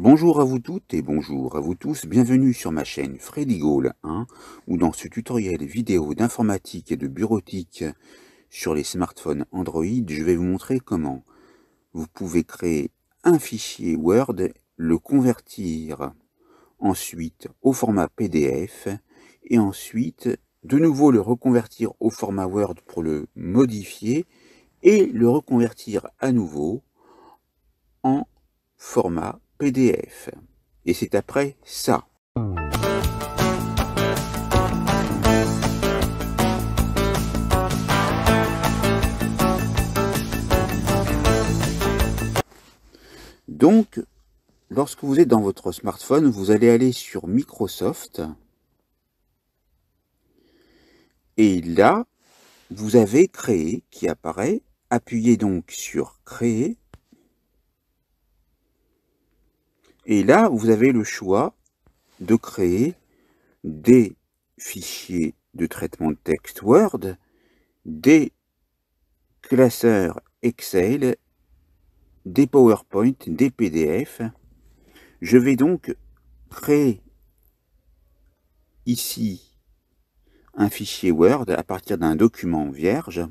Bonjour à vous toutes et bonjour à vous tous, bienvenue sur ma chaîne Freddy Gaulle 1, où dans ce tutoriel vidéo d'informatique et de bureautique sur les smartphones Android, je vais vous montrer comment vous pouvez créer un fichier Word, le convertir ensuite au format PDF et ensuite de nouveau le reconvertir au format Word pour le modifier et le reconvertir à nouveau en format PDF. Et c'est après ça. Donc, lorsque vous êtes dans votre smartphone, vous allez aller sur Microsoft. Et là, vous avez créé qui apparaît. Appuyez donc sur Créer. Et là, vous avez le choix de créer des fichiers de traitement de texte Word, des classeurs Excel, des PowerPoint, des PDF. Je vais donc créer ici un fichier Word à partir d'un document vierge.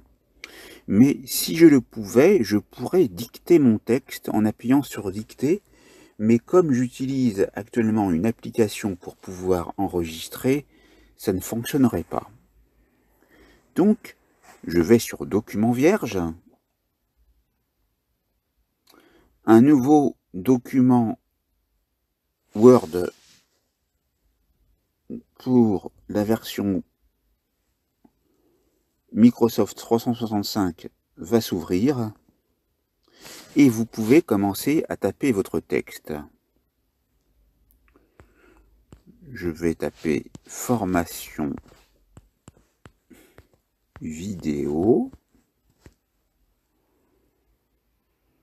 Mais si je le pouvais, je pourrais dicter mon texte en appuyant sur dicter mais comme j'utilise actuellement une application pour pouvoir enregistrer, ça ne fonctionnerait pas. Donc, je vais sur Document vierge, un nouveau document Word pour la version Microsoft 365 va s'ouvrir et vous pouvez commencer à taper votre texte. Je vais taper formation vidéo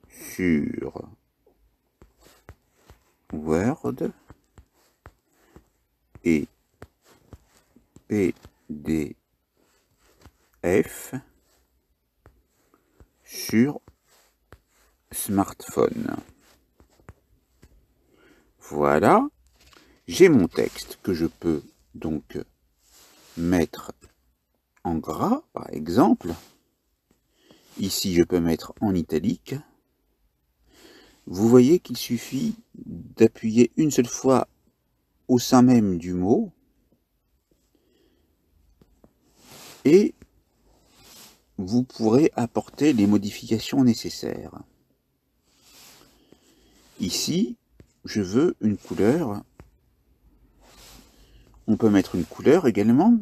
sur Word et PDF sur smartphone. Voilà, j'ai mon texte que je peux donc mettre en gras, par exemple. Ici, je peux mettre en italique. Vous voyez qu'il suffit d'appuyer une seule fois au sein même du mot et vous pourrez apporter les modifications nécessaires. Ici, je veux une couleur. On peut mettre une couleur également.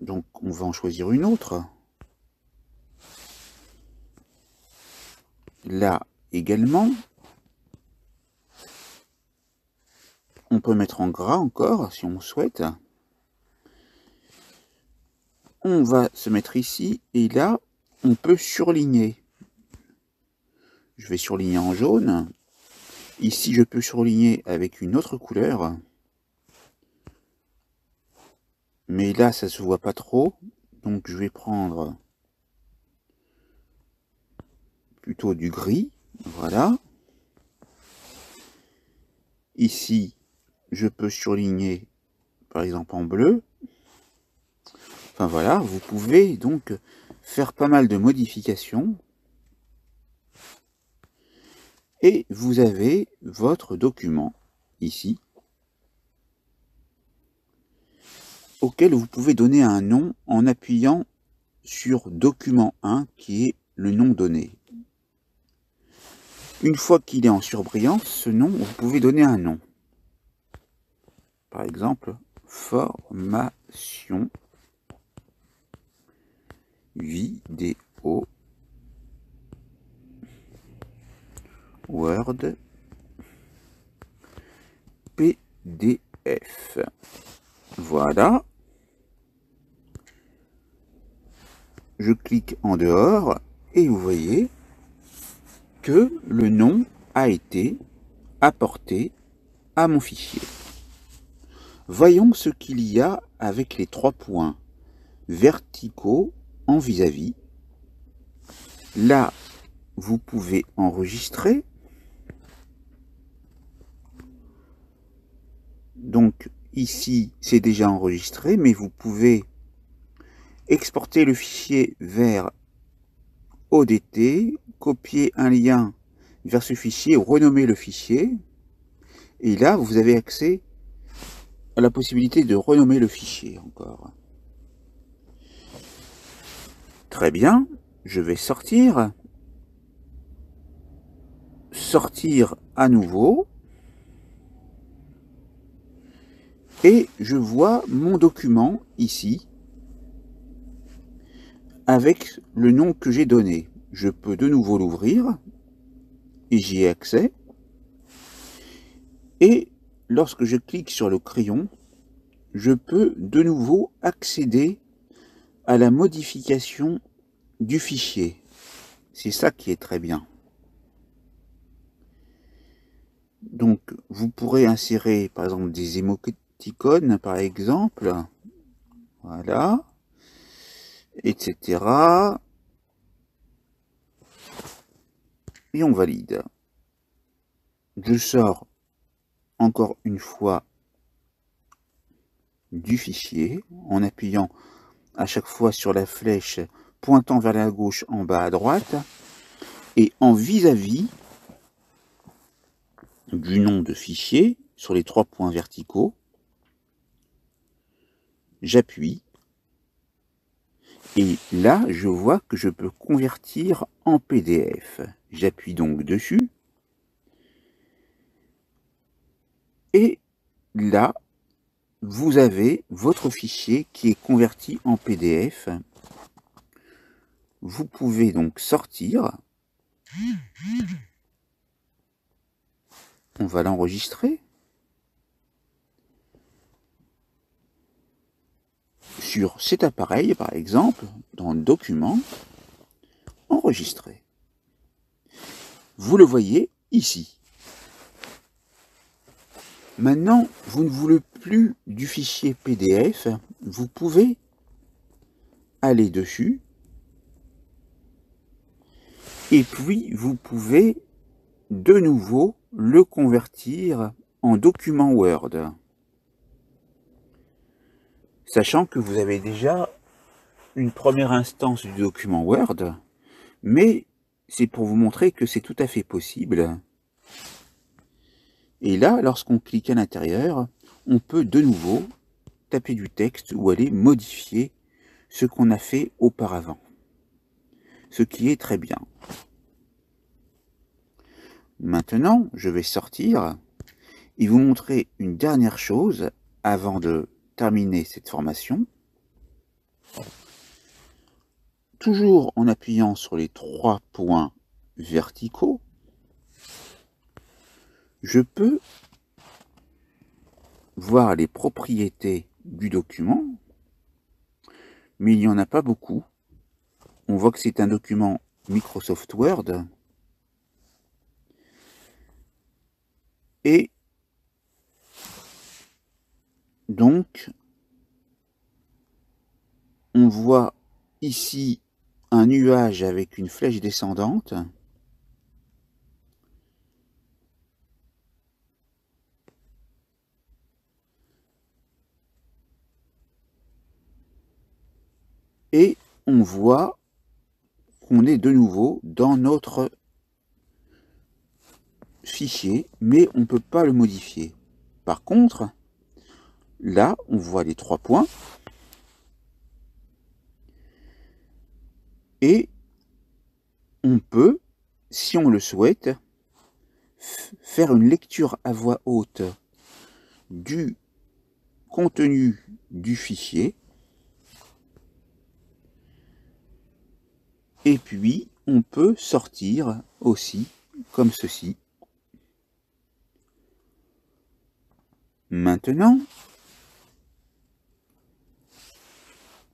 Donc, on va en choisir une autre. Là également. On peut mettre en gras encore, si on souhaite. On va se mettre ici, et là, on peut surligner. Je vais surligner en jaune. Ici, je peux surligner avec une autre couleur. Mais là, ça se voit pas trop. Donc, je vais prendre plutôt du gris. Voilà. Ici, je peux surligner, par exemple, en bleu. Enfin, voilà. Vous pouvez donc faire pas mal de modifications et vous avez votre document ici auquel vous pouvez donner un nom en appuyant sur document 1 qui est le nom donné. Une fois qu'il est en surbrillance, ce nom, vous pouvez donner un nom. Par exemple, formation vidéo Word PDF. Voilà. Je clique en dehors et vous voyez que le nom a été apporté à mon fichier. Voyons ce qu'il y a avec les trois points verticaux en vis-à-vis. -vis. Là, vous pouvez enregistrer ici, c'est déjà enregistré, mais vous pouvez exporter le fichier vers ODT, copier un lien vers ce fichier, renommer le fichier, et là, vous avez accès à la possibilité de renommer le fichier encore. Très bien, je vais sortir, sortir à nouveau, et je vois mon document ici, avec le nom que j'ai donné. Je peux de nouveau l'ouvrir, et j'y ai accès. Et lorsque je clique sur le crayon, je peux de nouveau accéder à la modification du fichier. C'est ça qui est très bien. Donc, vous pourrez insérer, par exemple, des par exemple. Voilà. Etc. Et on valide. Je sors encore une fois du fichier en appuyant à chaque fois sur la flèche pointant vers la gauche en bas à droite et en vis-à-vis du nom de fichier sur les trois points verticaux j'appuie et là je vois que je peux convertir en PDF j'appuie donc dessus Et là, vous avez votre fichier qui est converti en PDF. Vous pouvez donc sortir. On va l'enregistrer. Sur cet appareil, par exemple, dans Document, enregistrer. Vous le voyez ici. Maintenant, vous ne voulez plus du fichier PDF, vous pouvez aller dessus et puis vous pouvez de nouveau le convertir en document Word. Sachant que vous avez déjà une première instance du document Word, mais c'est pour vous montrer que c'est tout à fait possible et là, lorsqu'on clique à l'intérieur, on peut de nouveau taper du texte ou aller modifier ce qu'on a fait auparavant. Ce qui est très bien. Maintenant, je vais sortir et vous montrer une dernière chose avant de terminer cette formation. Toujours en appuyant sur les trois points verticaux, je peux voir les propriétés du document, mais il n'y en a pas beaucoup. On voit que c'est un document Microsoft Word. Et donc, on voit ici un nuage avec une flèche descendante. et on voit qu'on est de nouveau dans notre fichier, mais on ne peut pas le modifier. Par contre, là, on voit les trois points, et on peut, si on le souhaite, faire une lecture à voix haute du contenu du fichier Et puis, on peut sortir aussi, comme ceci. Maintenant,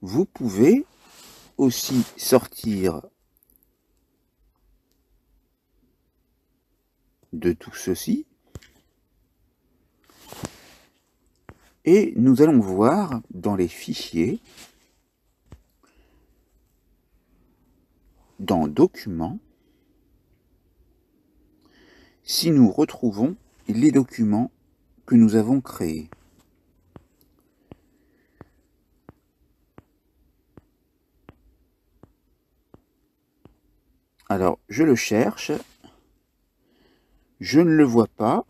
vous pouvez aussi sortir de tout ceci. Et nous allons voir dans les fichiers dans Documents, si nous retrouvons les documents que nous avons créés. Alors, je le cherche. Je ne le vois pas.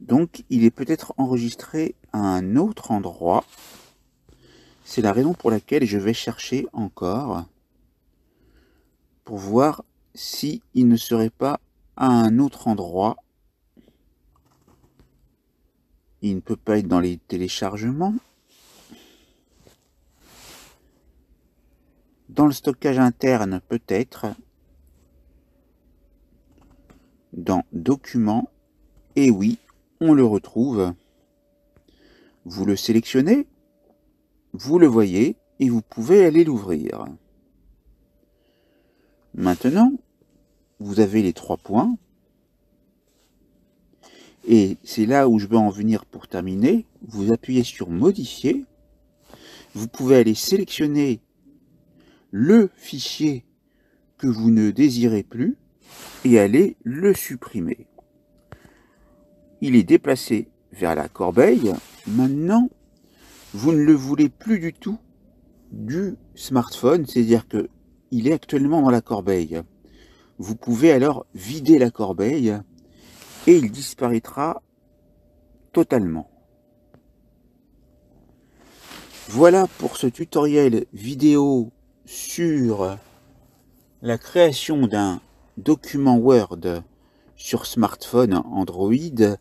Donc, il est peut-être enregistré à un autre endroit. C'est la raison pour laquelle je vais chercher encore pour voir si ne serait pas à un autre endroit. Il ne peut pas être dans les téléchargements. Dans le stockage interne, peut-être. Dans Documents. Et oui, on le retrouve. Vous le sélectionnez, vous le voyez et vous pouvez aller l'ouvrir. Maintenant, vous avez les trois points. Et c'est là où je veux en venir pour terminer. Vous appuyez sur Modifier. Vous pouvez aller sélectionner le fichier que vous ne désirez plus et aller le supprimer. Il est déplacé vers la corbeille. Maintenant, vous ne le voulez plus du tout du smartphone, c'est-à-dire que il est actuellement dans la corbeille. Vous pouvez alors vider la corbeille et il disparaîtra totalement. Voilà pour ce tutoriel vidéo sur la création d'un document Word sur smartphone Android,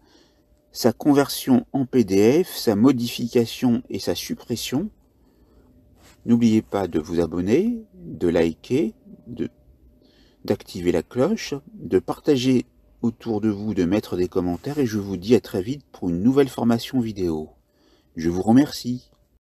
sa conversion en PDF, sa modification et sa suppression. N'oubliez pas de vous abonner, de liker, d'activer la cloche, de partager autour de vous, de mettre des commentaires et je vous dis à très vite pour une nouvelle formation vidéo. Je vous remercie.